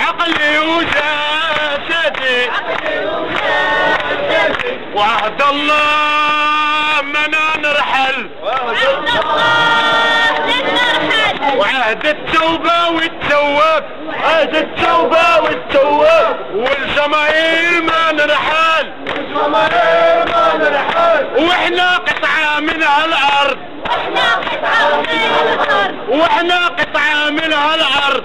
عقلي وجسدي. وعهد الله منا نرحل. وعهد التوبة والتواب عهد التوبة والتواب والجماهير ما نرحل. والجماهير ما نرحل. وإحنا قطعة من هالأرض وإحنا قطعة من الأرض وإحنا قطعة من هالارض